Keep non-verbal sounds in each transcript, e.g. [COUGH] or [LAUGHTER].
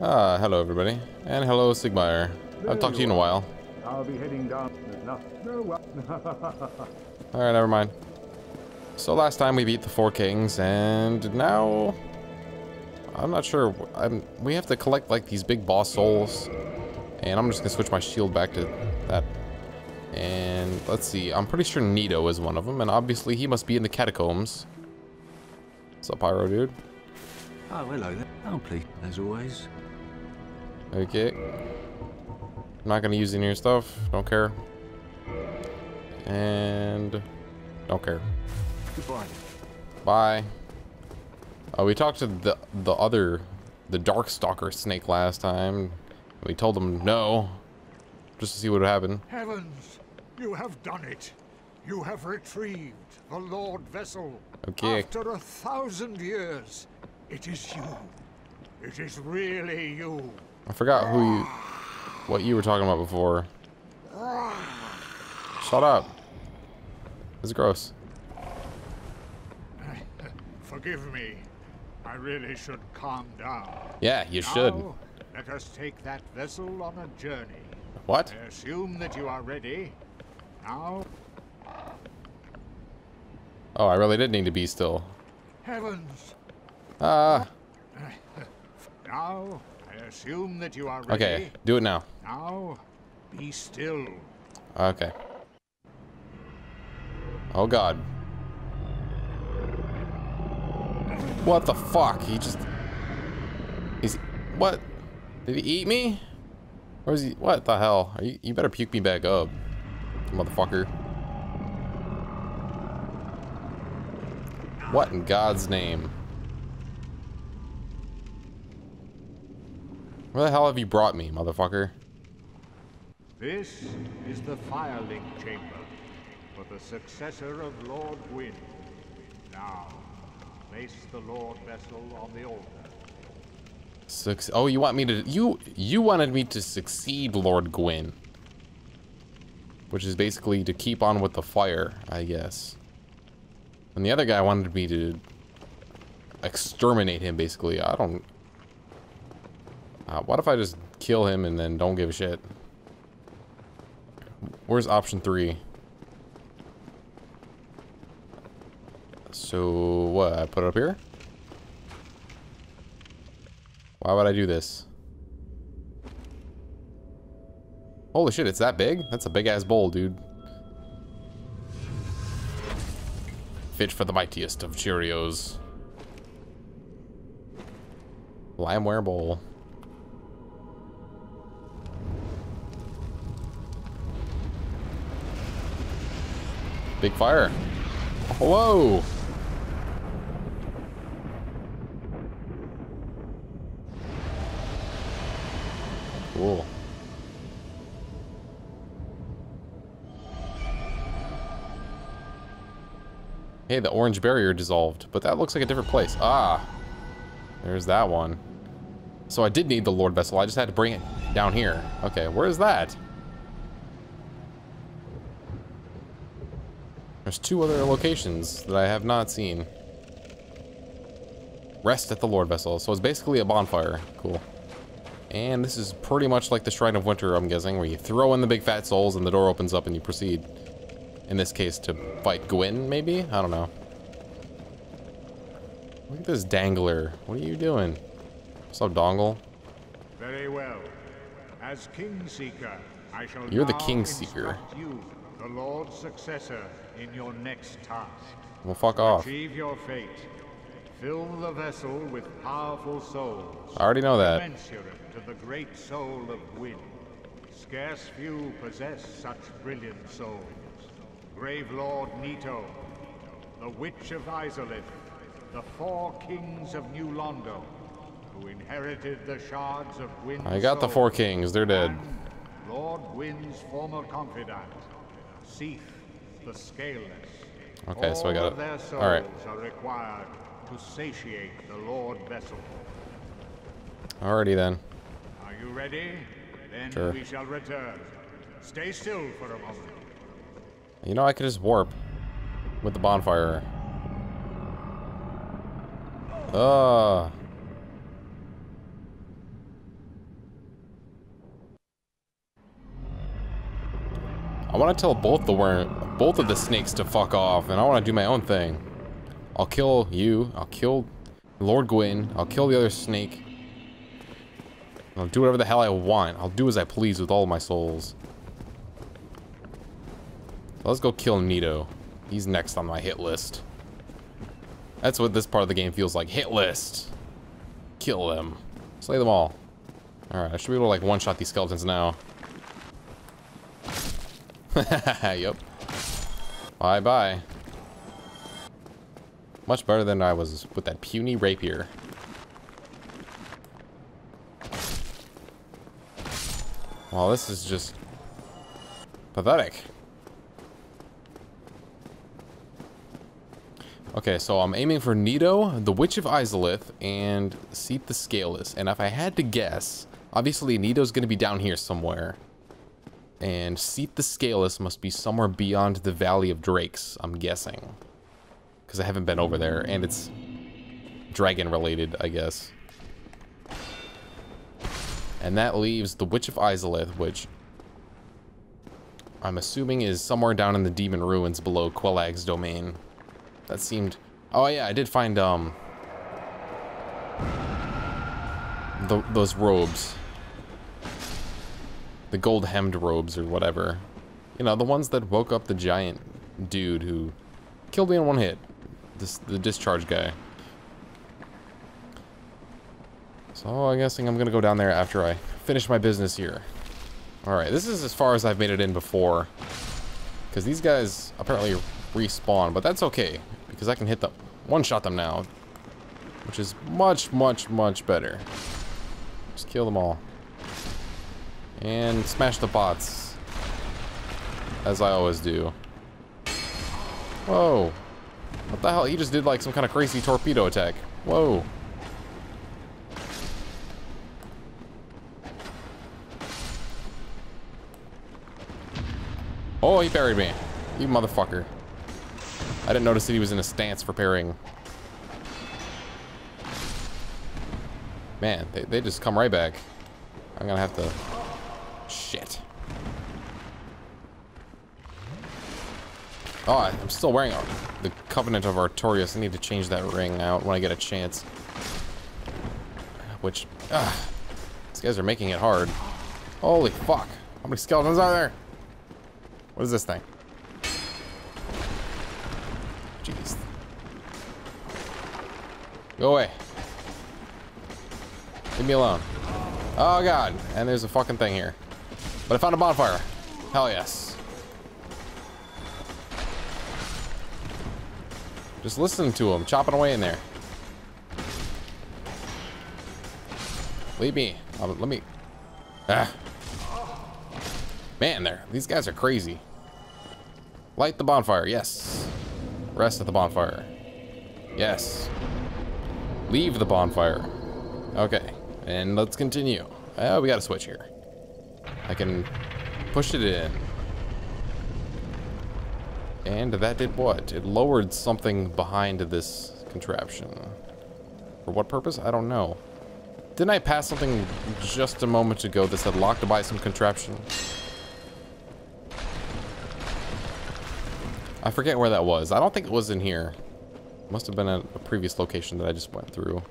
Ah, hello everybody. And hello Sigmire. I've talked to you in a while. I'll be heading down. There's nothing. No, well. [LAUGHS] Alright, never mind. So last time we beat the Four Kings, and now... I'm not sure. I'm, we have to collect like these big boss souls. And I'm just gonna switch my shield back to that. And let's see, I'm pretty sure Nito is one of them, and obviously he must be in the catacombs. What's up, Pyro dude? Oh, hello there. Oh, please, as always. Okay. I'm not gonna use any of your stuff. Don't care. And don't care. Goodbye. Bye. Uh, we talked to the the other, the Darkstalker snake last time. We told him no, just to see what would happen. Heavens, you have done it. You have retrieved the Lord Vessel. Okay. After a thousand years, it is you. It is really you. I forgot who you, what you were talking about before. Shut up. It's gross. [LAUGHS] Forgive me. I really should calm down. Yeah, you should. Now, let us take that vessel on a journey. What? I assume that you are ready. Now, Oh, I really did need to be still. heavens. Ah. [LAUGHS] Now, I assume that you are ready. okay, do it now. Now, be still. Okay. Oh god. What the fuck? He just... He's... What? Did he eat me? Or is he... What the hell? Are you, you better puke me back up. Motherfucker. What in God's name? Where the hell have you brought me, motherfucker? This is the Firelink Chamber for the successor of Lord Gwyn. Now, place the Lord Vessel on the altar. Suc oh, you want me to... You you wanted me to succeed Lord Gwyn. Which is basically to keep on with the fire, I guess. And the other guy wanted me to exterminate him, basically. I don't... Uh, what if I just kill him and then don't give a shit? Where's option three? So, what? I put it up here? Why would I do this? Holy shit, it's that big? That's a big ass bowl, dude. Fit for the mightiest of Cheerios. Limeware bowl. Big fire. Whoa! Cool. Hey, the orange barrier dissolved, but that looks like a different place. Ah, there's that one. So I did need the Lord Vessel, I just had to bring it down here. Okay, where is that? There's two other locations that I have not seen. Rest at the Lord Vessel, so it's basically a bonfire. Cool. And this is pretty much like the Shrine of Winter, I'm guessing, where you throw in the big fat souls and the door opens up and you proceed. In this case, to fight Gwyn, maybe? I don't know. Look at this dangler. What are you doing? What's up, dongle? Very well. As Kingseeker, I shall You're the Kingseeker. you, the Lord's successor, in your next task. Well, fuck off. Achieve your fate. Fill the vessel with powerful souls. I already know that. Commensurate to the great soul of Gwyn. Scarce few possess such brilliant souls. Grave Lord Nito, the Witch of Izalith, the four kings of New Londo, who inherited the shards of Gwyn's I got the four kings. They're dead. Lord Gwyn's former confidant, Seath the scaleless. Okay, so I got it. All right. Are required to satiate the Lord vessel. Alrighty then. Are you ready? Then sure. we shall return. Stay still for a moment. You know, I could just warp with the bonfire. Ah. Uh. I want to tell both the worm, both of the snakes to fuck off, and I want to do my own thing. I'll kill you. I'll kill Lord Gwyn. I'll kill the other snake. I'll do whatever the hell I want. I'll do as I please with all my souls. So let's go kill Nito. He's next on my hit list. That's what this part of the game feels like. Hit list. Kill them. Slay them all. Alright, I should be able to like one-shot these skeletons now. [LAUGHS] yep. Bye-bye. Much better than I was with that puny rapier. Well, this is just pathetic. Okay, so I'm aiming for Nito, the Witch of Izalith, and Seath the Scaleless. And if I had to guess, obviously Nito's going to be down here somewhere. And Seath the Scaleless must be somewhere beyond the Valley of Drakes, I'm guessing. Because I haven't been over there, and it's dragon related, I guess. And that leaves the Witch of Izalith, which I'm assuming is somewhere down in the Demon Ruins below Quelaag's domain. That seemed... Oh yeah, I did find, um... The, those robes. The gold-hemmed robes or whatever. You know, the ones that woke up the giant dude who killed me in one hit. This, the discharge guy. So I'm guessing I'm gonna go down there after I finish my business here. Alright, this is as far as I've made it in before. Because these guys apparently respawn, but that's okay. Because I can hit them, one-shot them now. Which is much, much, much better. Just kill them all. And smash the bots. As I always do. Whoa. What the hell? He just did like some kind of crazy torpedo attack. Whoa. Oh, he buried me. You motherfucker. I didn't notice that he was in a stance for parrying. Man, they, they just come right back. I'm gonna have to... Shit. Oh, I'm still wearing the Covenant of Artorias. I need to change that ring out when I get a chance. Which, ah, these guys are making it hard. Holy fuck. How many skeletons are there? What is this thing? Jeez. Go away. Leave me alone. Oh god. And there's a fucking thing here. But I found a bonfire. Hell yes. Just listen to him chopping away in there. Leave me. Uh, let me. Ah. Man, there. These guys are crazy. Light the bonfire. Yes. Rest at the bonfire. Yes. Leave the bonfire. Okay. And let's continue. Oh, we got a switch here. I can push it in. And that did what? It lowered something behind this contraption. For what purpose? I don't know. Didn't I pass something just a moment ago that said locked by some contraption? I forget where that was. I don't think it was in here. Must have been at a previous location that I just went through.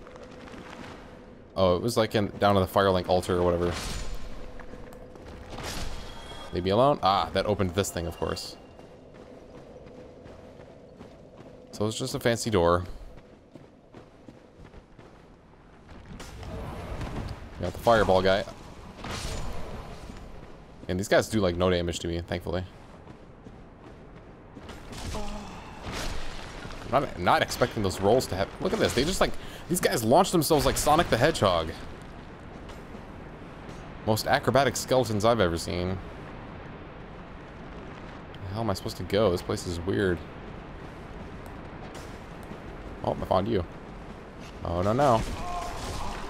Oh, it was like in down to the Firelink altar or whatever. Leave me alone. Ah, that opened this thing, of course. So it's just a fancy door. Got the fireball guy. And these guys do like no damage to me, thankfully. Not, not expecting those rolls to happen. Look at this. They just like... These guys launch themselves like Sonic the Hedgehog. Most acrobatic skeletons I've ever seen. Hell am I supposed to go? This place is weird. Oh, I found you. Oh, no, no.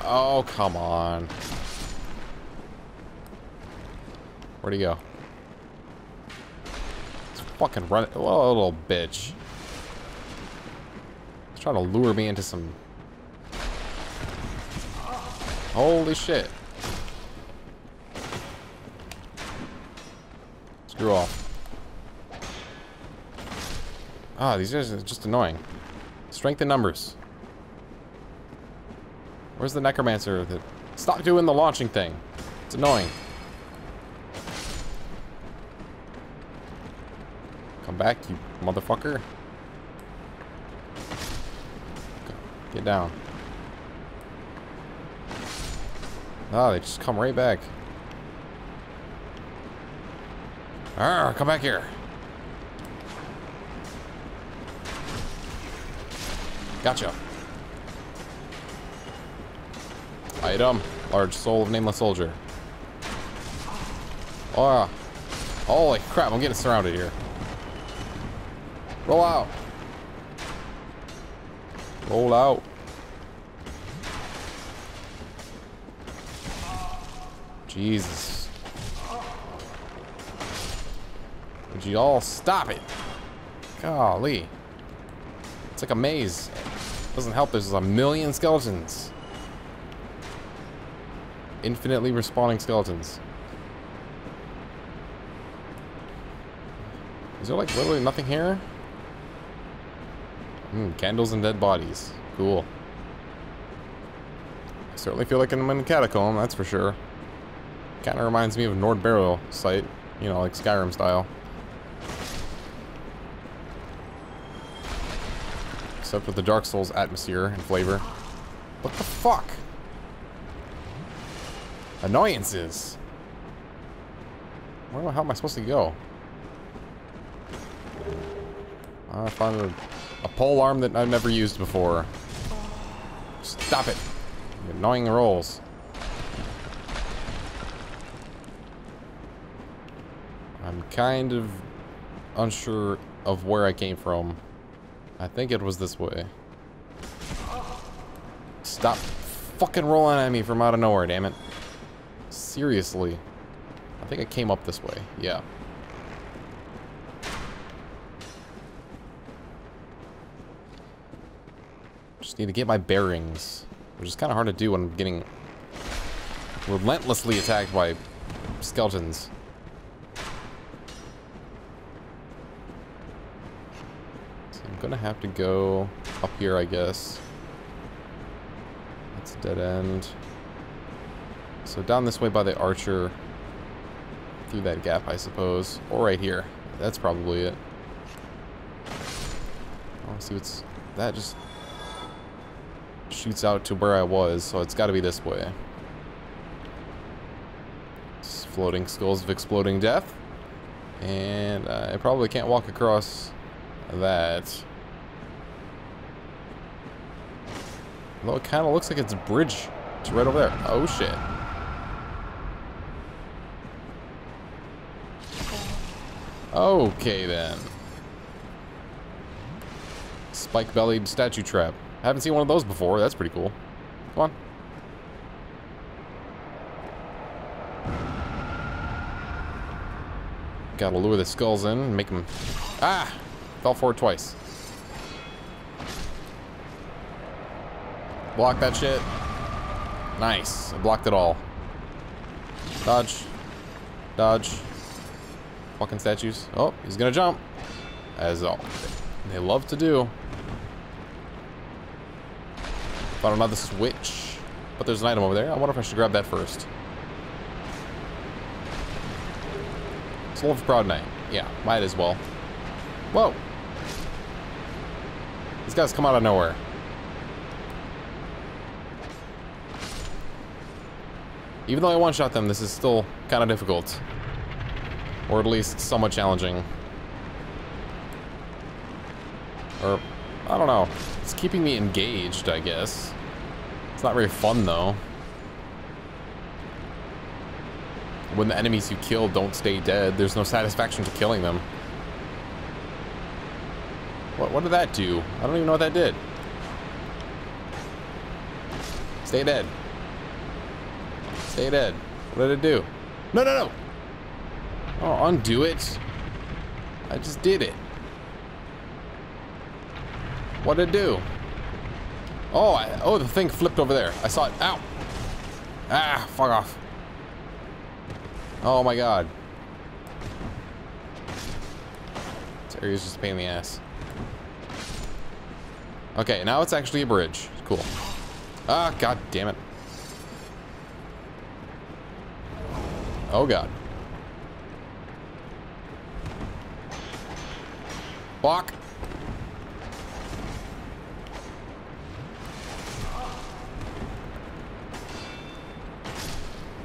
Oh, come on. Where'd he go? He's fucking running. Oh, little bitch He's trying to lure me into some... Holy shit. Screw off. Ah, these guys are just annoying. Strength in numbers. Where's the necromancer that... Stop doing the launching thing. It's annoying. Come back, you motherfucker. Get down. Oh, they just come right back. Arr, come back here. Gotcha. Item. Large soul of nameless soldier. Oh, holy crap, I'm getting surrounded here. Roll out. Roll out. Jesus. Would you all stop it? Golly. It's like a maze. Doesn't help there's a million skeletons. Infinitely respawning skeletons. Is there like literally nothing here? Hmm, candles and dead bodies. Cool. I certainly feel like I'm in a catacomb, that's for sure. Kind of reminds me of Nord Barrow site, you know, like Skyrim style. Except with the Dark Souls atmosphere and flavor. What the fuck? Annoyances. Where the hell am I supposed to go? I found a, a pole arm that I've never used before. Stop it. Annoying rolls. I'm kind of unsure of where I came from. I think it was this way. Stop fucking rolling at me from out of nowhere, damn it. Seriously. I think I came up this way. Yeah. Just need to get my bearings. Which is kind of hard to do when I'm getting relentlessly attacked by skeletons. Gonna have to go up here, I guess. That's a dead end. So down this way by the archer. Through that gap, I suppose. Or right here. That's probably it. I see what's... That just shoots out to where I was, so it's got to be this way. It's floating skulls of exploding death. And I probably can't walk across that. Although it kind of looks like it's a bridge. It's right over there. Oh, shit. Okay, then. Spike-bellied statue trap. Haven't seen one of those before. That's pretty cool. Come on. Gotta lure the skulls in and make them... Ah! Fell forward twice. Block that shit. Nice. I blocked it all. Dodge. Dodge. Fucking statues. Oh, he's gonna jump. As all. They love to do. Found another switch. But there's an item over there. I wonder if I should grab that first. Soul of Proud Knight. Yeah, might as well. Whoa. These guys come out of nowhere. Even though I one-shot them, this is still kind of difficult. Or at least somewhat challenging. Or, I don't know. It's keeping me engaged, I guess. It's not very fun, though. When the enemies you kill don't stay dead, there's no satisfaction to killing them. What, what did that do? I don't even know what that did. Stay dead. Stay dead. What did it do? No, no, no! Oh, undo it. I just did it. What did it do? Oh, I, oh, the thing flipped over there. I saw it. Ow. Ah, fuck off. Oh my god. This area's just a pain in the ass. Okay, now it's actually a bridge. Cool. Ah, god damn it. Oh god. Fuck.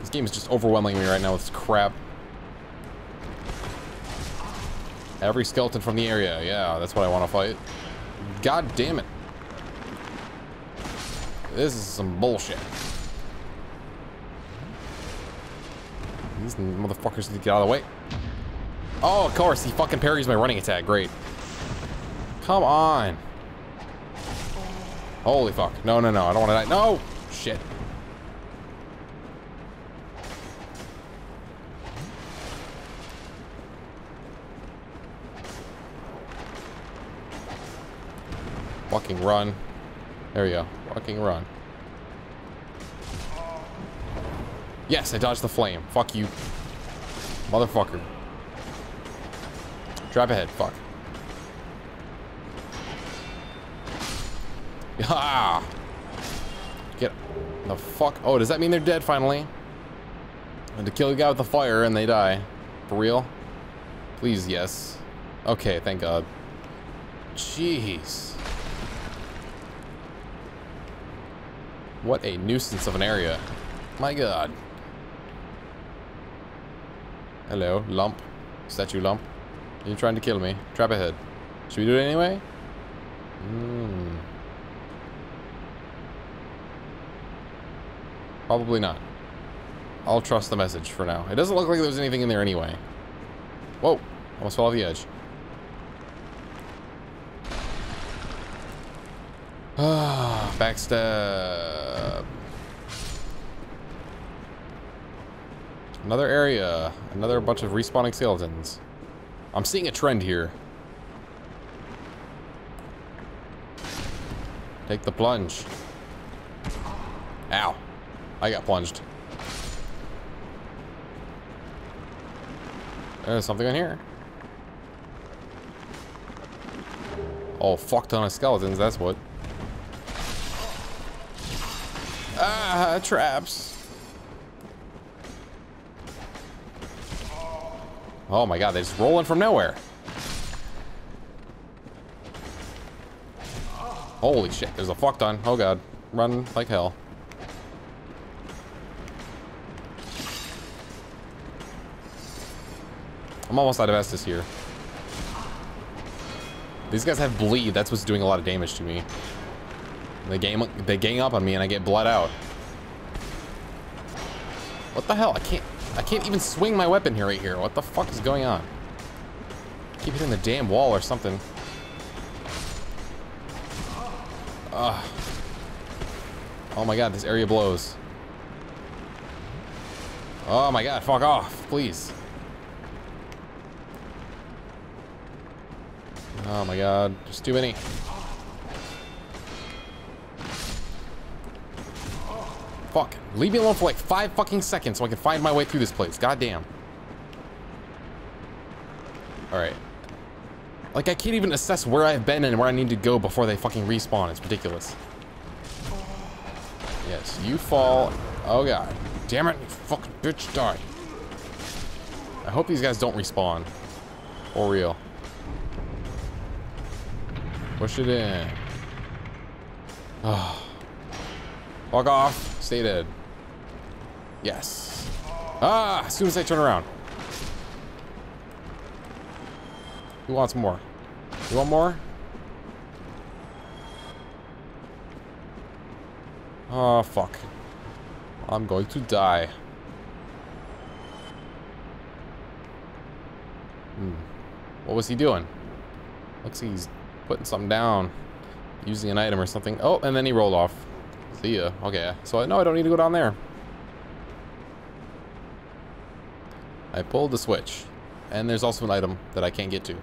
This game is just overwhelming me right now with crap. Every skeleton from the area. Yeah, that's what I want to fight. God damn it. This is some bullshit. These motherfuckers need to get out of the way. Oh, of course, he fucking parries my running attack. Great. Come on. Holy fuck. No, no, no. I don't want to die. No! Shit. Fucking run. There we go. Fucking run. Yes, I dodged the flame. Fuck you. Motherfucker. Drop ahead. Fuck. Ha! [LAUGHS] Ah. Get the fuck. Oh, does that mean they're dead finally? And to kill the guy with the fire and they die. For real? Please, yes. Okay, thank God. Jeez. What a nuisance of an area. My God. Hello, lump. Statue lump. Are you trying to kill me? Trap ahead. Should we do it anyway? Hmm. Probably not. I'll trust the message for now. It doesn't look like there's anything in there anyway. Whoa. Almost fell off the edge. [SIGHS] Ah, backstab. Another area. Another bunch of respawning skeletons. I'm seeing a trend here. Take the plunge. Ow. I got plunged. There's something in here. Oh, fuck ton of skeletons, that's what. Ah, traps. Oh my god, they're just rolling from nowhere. Holy shit, there's a fuck ton. Oh god. Run like hell. I'm almost out of Estus here. These guys have bleed. That's what's doing a lot of damage to me. They gang, they gang up on me and I get bled out. What the hell? I can't I can't even swing my weapon here right here. What the fuck is going on? keep hitting the damn wall or something. Ugh. Oh my god, this area blows. Oh my god, fuck off, please. Oh my god, just too many. Fuck. Leave me alone for like five fucking seconds so I can find my way through this place. God damn. Alright. Like, I can't even assess where I've been and where I need to go before they fucking respawn. It's ridiculous. Yes, you fall. Oh, God. Damn it, you fucking bitch, die. I hope these guys don't respawn. For real. Push it in. Oh. [SIGHS] Fuck off. Stay dead. Yes. Ah, as soon as I turn around. Who wants more? You want more? Oh, fuck. I'm going to die. Hmm. What was he doing? Looks like he's putting something down. Using an item or something. Oh, and then he rolled off. See ya. Okay, so I know I don't need to go down there. I pulled the switch. And there's also an item that I can't get to.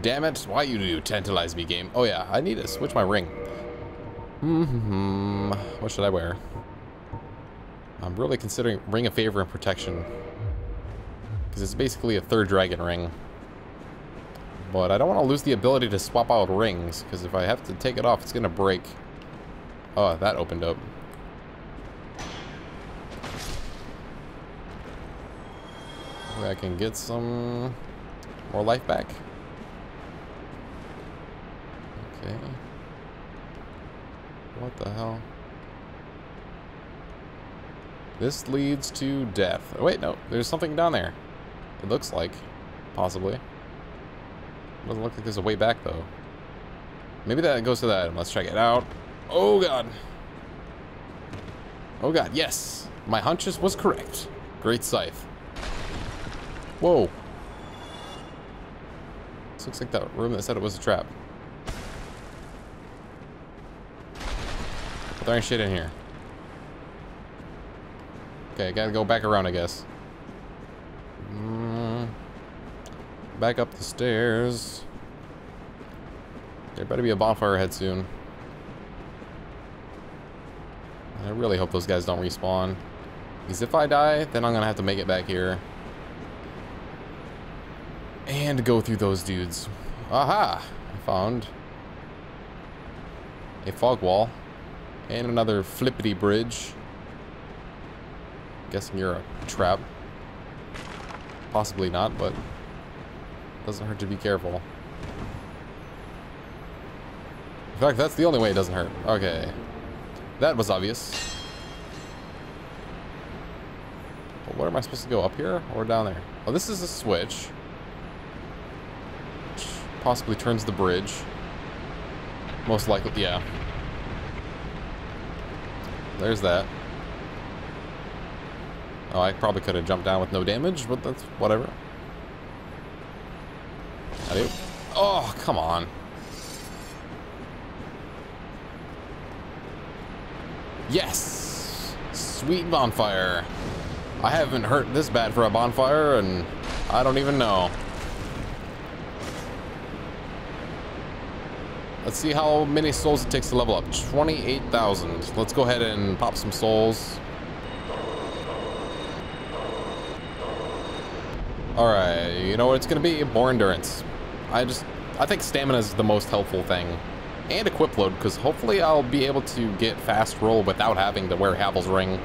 Damn it, why you do tantalize me, game? Oh yeah, I need to switch my ring. hmm, what should I wear? I'm really considering Ring of Favor and Protection. Because it's basically a third dragon ring. But I don't want to lose the ability to swap out rings, because if I have to take it off, it's going to break. Oh, that opened up. I can get some more life back. Okay. What the hell? This leads to death. Oh, wait, no. There's something down there. It looks like. Possibly. Doesn't look like there's a way back, though. Maybe that goes to that. Let's check it out. Oh, God. Oh, God. Yes. My hunches was correct. Great scythe. Whoa. This looks like that room that said it was a trap. There ain't shit in here. Okay, gotta go back around, I guess. Mm, back up the stairs. There better be a bonfire ahead soon. I really hope those guys don't respawn. Because if I die, then I'm gonna have to make it back here. And go through those dudes. Aha! I found a fog wall. And another flippity bridge. Guessing you're a trap. Possibly not, but doesn't hurt to be careful. In fact, that's the only way it doesn't hurt. Okay. That was obvious. But where am I supposed to go? Up here or down there? Oh, this is a switch. Which possibly turns the bridge. Most likely, yeah. There's that. Oh, I probably could have jumped down with no damage, but that's whatever. Do. Oh, come on. Yes! Sweet bonfire. I haven't hurt this bad for a bonfire, and I don't even know. Let's see how many souls it takes to level up. 28,000. Let's go ahead and pop some souls. Alright, you know what it's going to be? More endurance. I just, I think stamina is the most helpful thing. And equip load, because hopefully I'll be able to get fast roll without having to wear Havel's ring.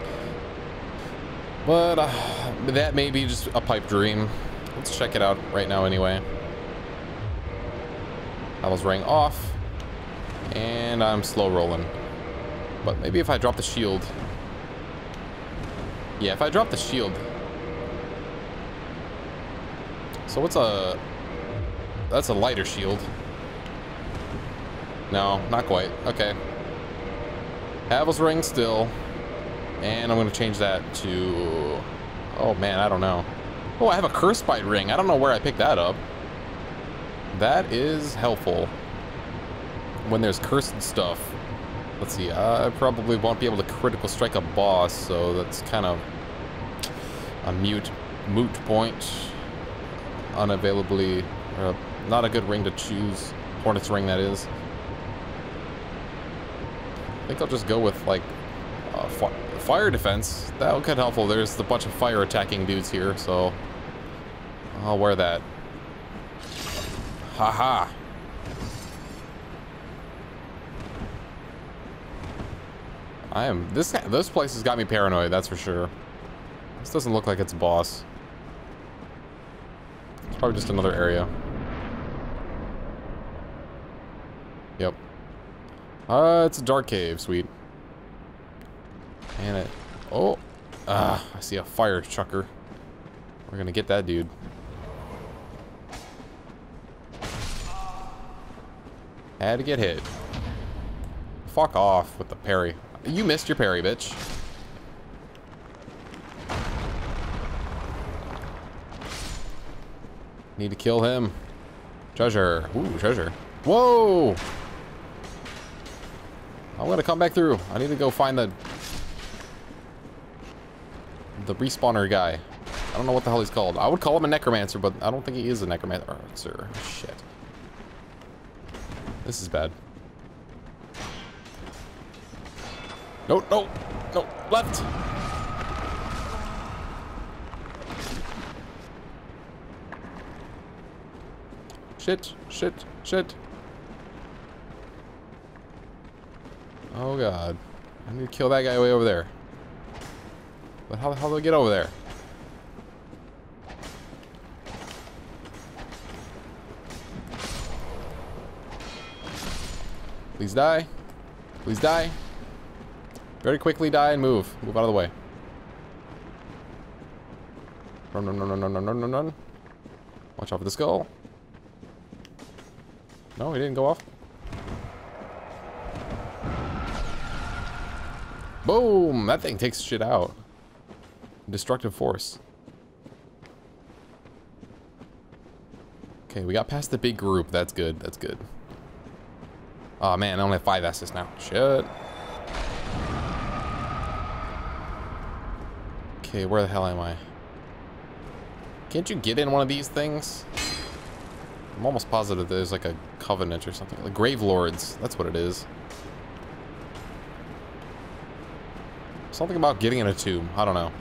But uh, that may be just a pipe dream. Let's check it out right now anyway. Havel's ring off. And I'm slow rolling. But maybe if I drop the shield. Yeah, if I drop the shield. So what's a... That's a lighter shield. No, not quite. Okay. Havel's ring still. And I'm going to change that to... Oh, man, I don't know. Oh, I have a Cursebite ring. I don't know where I picked that up. That is helpful. When there's cursed stuff. Let's see. I probably won't be able to critical strike a boss, so that's kind of a mute, moot point. Unavailably... Uh, not a good ring to choose. Hornet's ring, that is. I think I'll just go with, like, uh, fi fire defense. That would be helpful. There's a bunch of fire attacking dudes here, so... I'll wear that. Haha. -ha. I am... This, this place has got me paranoid, that's for sure. This doesn't look like it's a boss. It's probably just another area. Yep. Uh, it's a dark cave, sweet. And it... Oh! Ah, I see a fire chucker. We're gonna get that dude. Had to get hit. Fuck off with the parry. You missed your parry, bitch. Need to kill him. Treasure. Ooh, treasure. Whoa! I'm gonna come back through. I need to go find the... The respawner guy. I don't know what the hell he's called. I would call him a necromancer, but I don't think he is a necromancer. Shit. This is bad. No, no, no, left. Shit, shit, shit. Oh god. I need to kill that guy way over there. But how the hell do I get over there? Please die. Please die. Very quickly die and move. Move out of the way. Run, run, run, run, run, run, run, run. Watch out for the skull. No, he didn't go off. Boom! That thing takes shit out. Destructive force. Okay, we got past the big group. That's good. That's good. Oh man, I only have five S's now. Shit. Okay, where the hell am I? Can't you get in one of these things? I'm almost positive there's like a covenant or something. Like grave lords. That's what it is. Something about getting in a tomb. I don't know.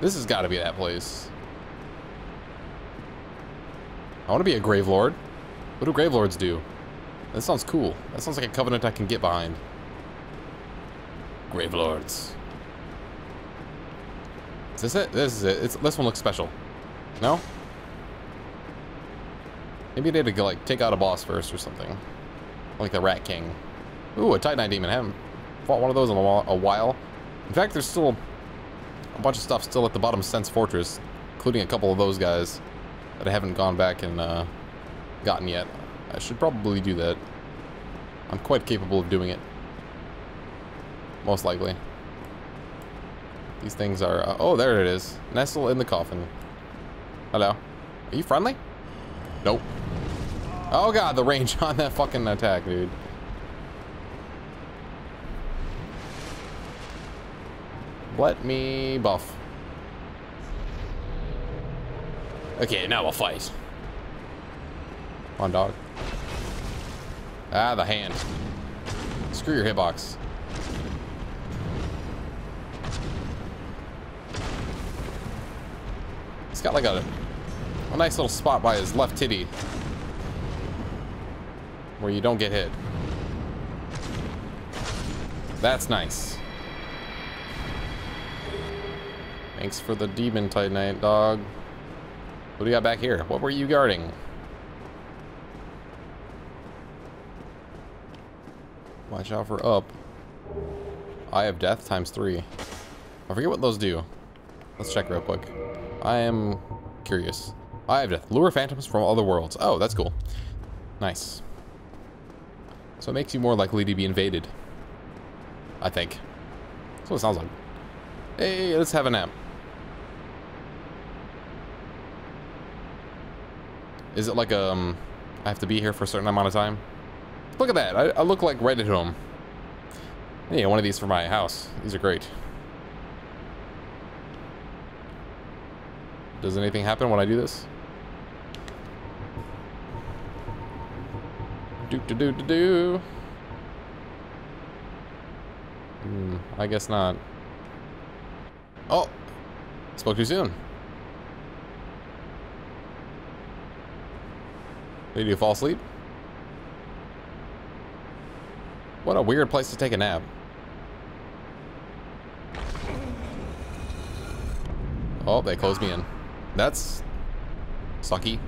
This has got to be that place. I want to be a grave lord. What do grave lords do? That sounds cool. That sounds like a covenant I can get behind. Grave lords. Is this it? This is it. It's, this one looks special. No? Maybe they had to go, like take out a boss first or something. Like the Rat King. Ooh, a Titanite Demon. I haven't fought one of those in a while. In fact, there's still a bunch of stuff still at the bottom of Sen's Fortress, including a couple of those guys that I haven't gone back and uh, gotten yet. I should probably do that. I'm quite capable of doing it. Most likely. These things are... Uh, oh, there it is. Nestle in the coffin. Hello. Are you friendly? Nope. Oh god, the range [LAUGHS] on that fucking attack, dude. Let me buff. Okay, now we'll fight. On, dog. Ah, the hand. Screw your hitbox. He's got like a, a nice little spot by his left titty. Where you don't get hit. That's nice. Thanks for the demon titanite, dog. What do you got back here? What were you guarding? Watch out for up. Eye of Death times three. I forget what those do. Let's check real quick. I am curious. Eye of Death. Lure phantoms from other worlds. Oh, that's cool. Nice. So it makes you more likely to be invaded. I think. That's what it sounds like. Hey, let's have a nap. Is it like um I have to be here for a certain amount of time? Look at that. I, I look like right at home. Yeah, one of these for my house. These are great. Does anything happen when I do this? Do do do do do. Hmm, I guess not. Oh! Spoke too soon. Did you fall asleep? What a weird place to take a nap. Oh, they closed me in. That's sucky.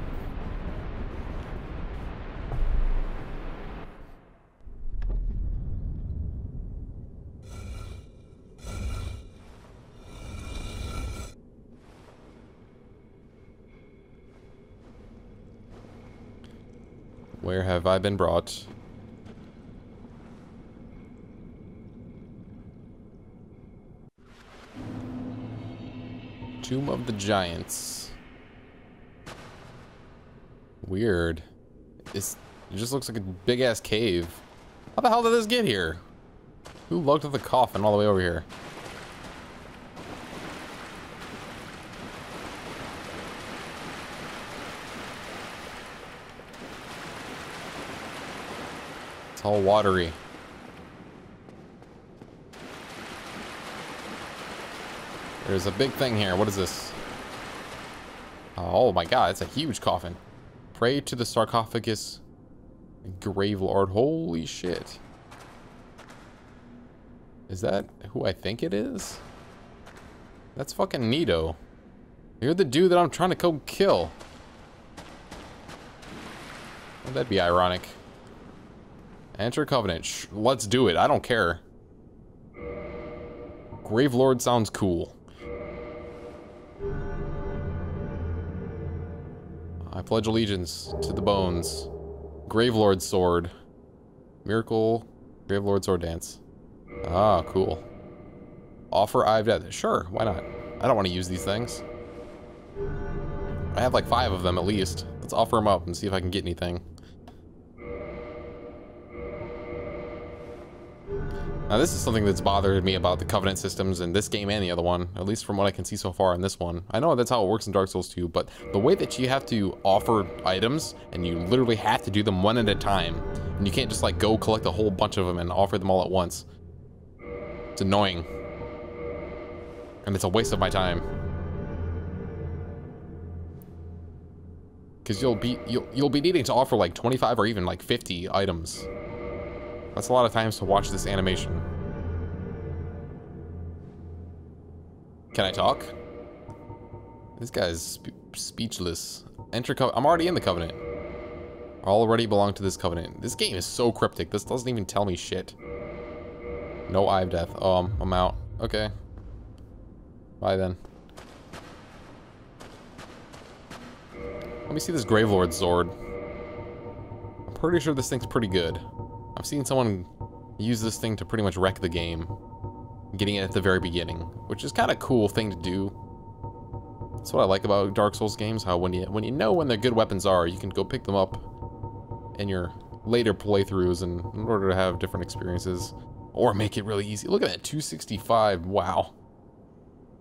Where have I been brought? Tomb of the Giants. Weird. It's, it just looks like a big-ass cave. How the hell did this get here? Who lugged the coffin all the way over here? It's all watery. There's a big thing here. What is this? Uh, oh my god, it's a huge coffin. Pray to the sarcophagus grave lord. Holy shit. Is that who I think it is? That's fucking Nito. You're the dude that I'm trying to go kill. Well, that'd be ironic. Enter Covenant. Let's do it. I don't care. Gravelord sounds cool. I pledge allegiance to the bones. Gravelord sword. Miracle. Gravelord sword dance. Ah, cool. Offer Eye of Death. Sure, why not? I don't want to use these things. I have like five of them at least. Let's offer them up and see if I can get anything. Now this is something that's bothered me about the Covenant systems in this game and the other one, at least from what I can see so far in this one. I know that's how it works in Dark Souls 2, but the way that you have to offer items, and you literally have to do them one at a time, and you can't just like go collect a whole bunch of them and offer them all at once. It's annoying. And it's a waste of my time. Cause you'll be you'll you'll be needing to offer like 25 or even like 50 items. That's a lot of times to watch this animation. Can I talk? This guy's spe speechless. Enter co I'm already in the covenant. I already belong to this covenant. This game is so cryptic. This doesn't even tell me shit. No eye of death. Oh, I'm, I'm out. Okay. Bye then. Let me see this Gravelord Sword. I'm pretty sure this thing's pretty good. I've seen someone use this thing to pretty much wreck the game. Getting it at the very beginning, which is kind of cool thing to do. That's what I like about Dark Souls games, how when you when you know when the good weapons are, you can go pick them up in your later playthroughs and in order to have different experiences. Or make it really easy. Look at that, 265, wow.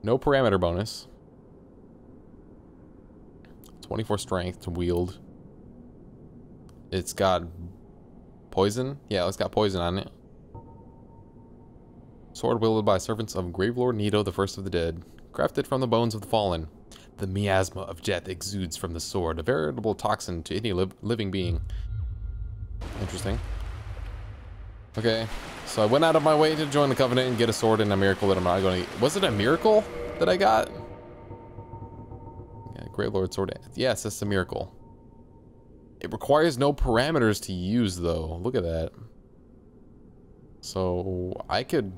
No parameter bonus. 24 strength to wield. It's got poison? Yeah, it's got poison on it. Sword wielded by servants of Gravelord Nito, the first of the dead. Crafted from the bones of the fallen. The miasma of death exudes from the sword, a veritable toxin to any li living being. Interesting. Okay, so I went out of my way to join the Covenant and get a sword and a miracle that I'm not going to... Was it a miracle that I got? Yeah, Gravelord Sword. Yes, that's a miracle. It requires no parameters to use, though. Look at that. So, I could...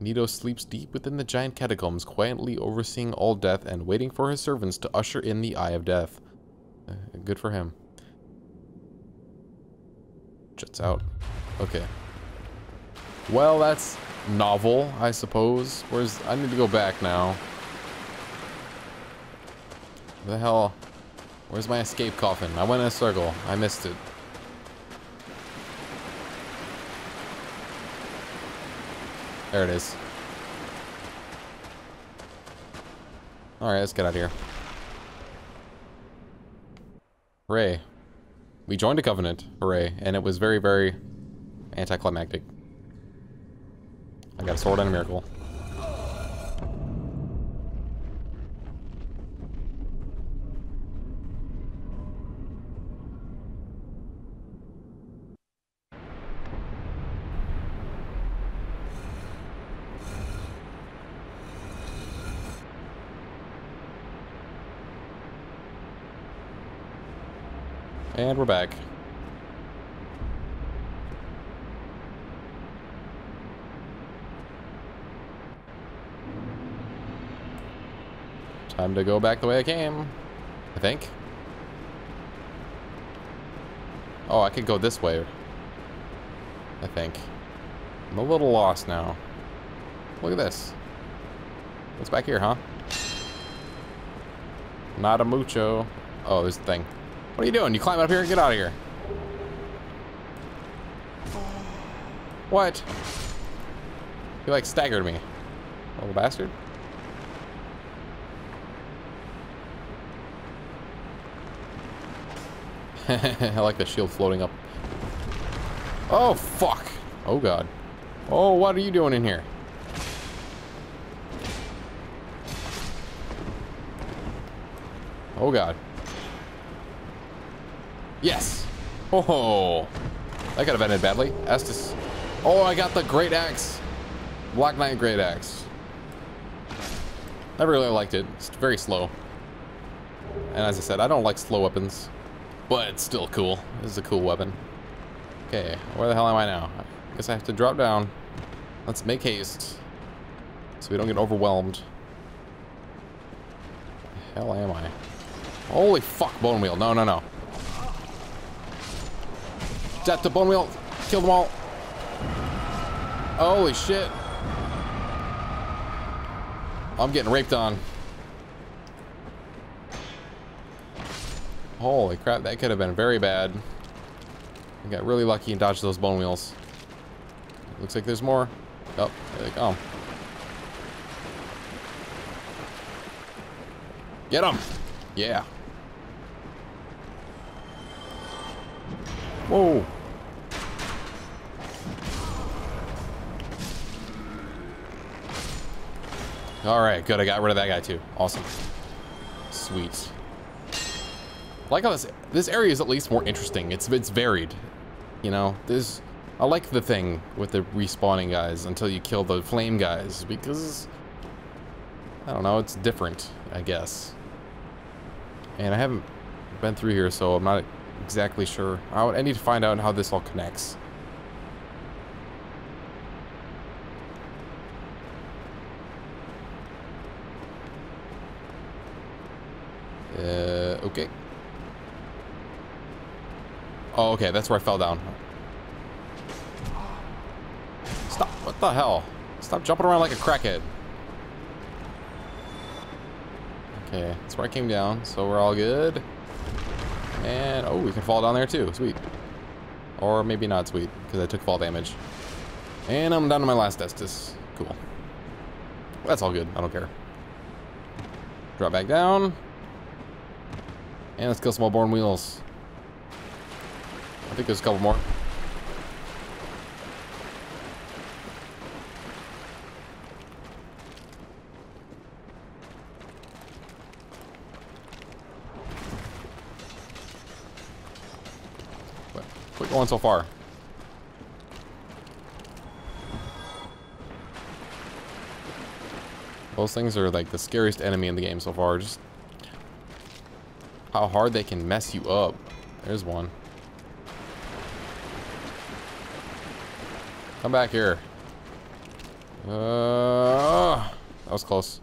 Nito sleeps deep within the giant catacombs, quietly overseeing all death and waiting for his servants to usher in the Eye of Death. Uh, good for him. Jets out. Okay. Well, that's novel, I suppose. Where's... I need to go back now. The hell? Where's my escape coffin? I went in a circle. I missed it. There it is. Alright, let's get out of here. Hooray. We joined a covenant. Hooray. And it was very, very anticlimactic. I got a sword and a miracle. And we're back. Time to go back the way I came. I think. Oh, I could go this way. I think. I'm a little lost now. Look at this. What's back here, huh? Not a mucho. Oh, there's the thing. What are you doing? You climb up here? Get out of here. What? You like staggered me. Little bastard. [LAUGHS] I like the shield floating up. Oh, fuck. Oh, God. Oh, what are you doing in here? Oh, God. Yes! Oh, that could have ended badly. Estus. Oh, I got the Great Axe. Black Knight Great Axe. Never really liked it. It's very slow. And as I said, I don't like slow weapons. But it's still cool. This is a cool weapon. Okay, where the hell am I now? I guess I have to drop down. Let's make haste. So we don't get overwhelmed. The hell am I? Holy fuck, bone wheel. No, no, no. Death to bone wheel. Kill them all. Holy shit. I'm getting raped on. Holy crap, that could have been very bad. I got really lucky and dodged those bone wheels. Looks like there's more. Oh, there they come. Get them! Yeah. Whoa. Alright, good. I got rid of that guy too. Awesome. Sweet. Like how this this area is at least more interesting. It's it's varied. You know, there's I like the thing with the respawning guys until you kill the flame guys because I don't know, it's different, I guess. And I haven't been through here, so I'm not exactly sure. I, I need to find out how this all connects. Uh, okay. Oh, okay, that's where I fell down. Stop, what the hell? Stop jumping around like a crackhead. Okay, that's where I came down, so we're all good. And, oh, we can fall down there too, sweet. Or maybe not sweet, because I took fall damage. And I'm down to my last Estus. Cool. That's all good, I don't care. Drop back down. And let's kill some more bone wheels. I think there's a couple more. But going so far. Those things are like the scariest enemy in the game so far. Just how hard they can mess you up. There's one. Come back here. Uh, that was close.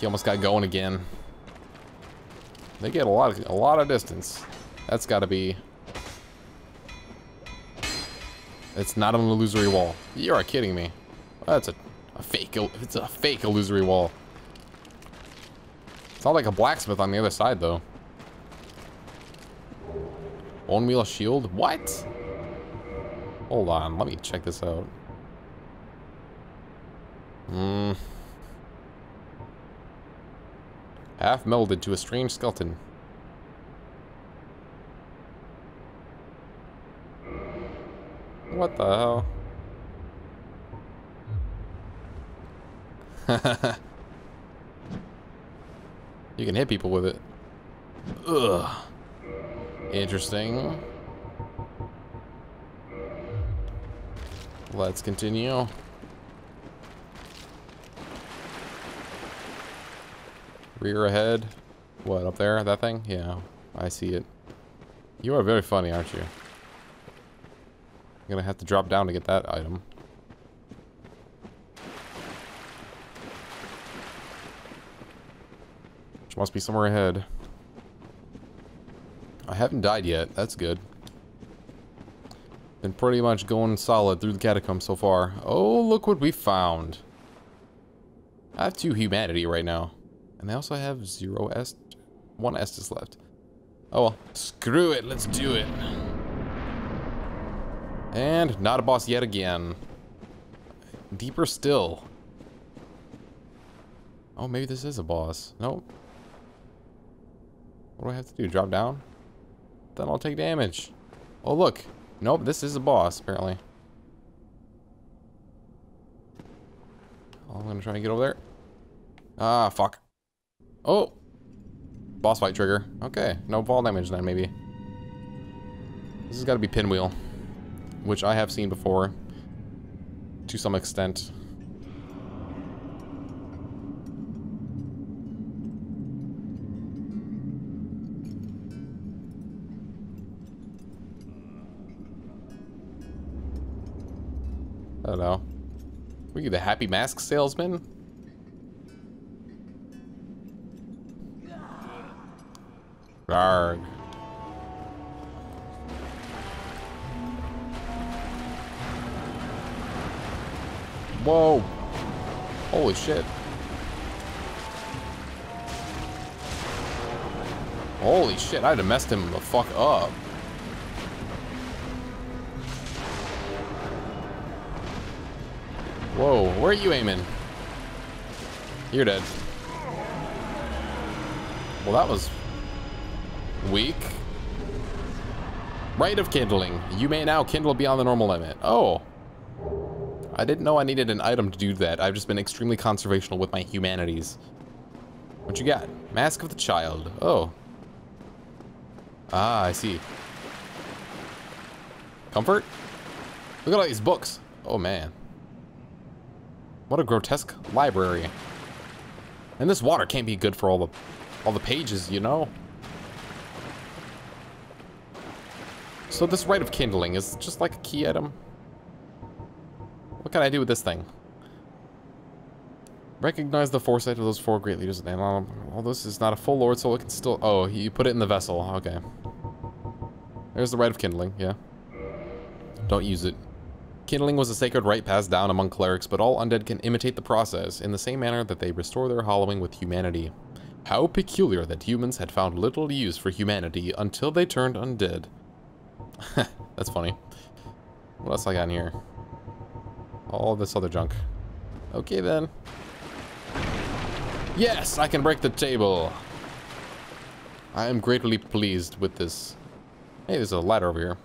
He almost got going again. They get a lot of a lot of distance. That's got to be. It's not an illusory wall. You are kidding me. That's a, a fake. It's a fake illusory wall. It's not like a blacksmith on the other side though. Bone wheel shield? What? Hold on, let me check this out. Hmm. Half melded to a strange skeleton. What the hell? [LAUGHS] you can hit people with it. Ugh. Interesting. Let's continue. Rear ahead. What, up there? That thing? Yeah, I see it. You are very funny, aren't you? I'm gonna have to drop down to get that item. Which must be somewhere ahead. I haven't died yet. That's good. Been pretty much going solid through the catacombs so far. Oh, look what we found. I have two humanity right now. And I also have zero est... One Estus left. Oh well. Screw it, let's do it. And not a boss yet again. Deeper still. Oh, maybe this is a boss. Nope. What do I have to do? Drop down? Then I'll take damage. Oh, look. Nope, this is a boss, apparently. Oh, I'm gonna try and get over there. Ah, fuck. Oh! boss fight trigger. Okay, no fall damage then, maybe. This has got to be Pinwheel, which I have seen before to some extent. I don't know. Were you the happy mask salesman? Arg. Whoa. Holy shit. Holy shit, I'd have messed him the fuck up. Whoa, where are you aiming? You're dead. Well, that was weak. Rite of kindling. You may now kindle beyond the normal limit. Oh. I didn't know I needed an item to do that. I've just been extremely conservational with my humanities. What you got? Mask of the Child. Oh. Ah, I see. Comfort? Look at all these books. Oh, man. What a grotesque library. And this water can't be good for all the all the pages, you know? So this rite of kindling is just like a key item. What can I do with this thing? Recognize the foresight of those four great leaders. And all this is not a full lord, so it can still... Oh, you put it in the vessel. Okay. There's the rite of kindling, yeah. Don't use it. Kindling was a sacred rite passed down among clerics, but all undead can imitate the process in the same manner that they restore their hollowing with humanity. How peculiar that humans had found little use for humanity until they turned undead. [LAUGHS] That's funny. What else I got in here? All this other junk. Okay then. Yes, I can break the table. I am greatly pleased with this. Hey, there's a ladder over here.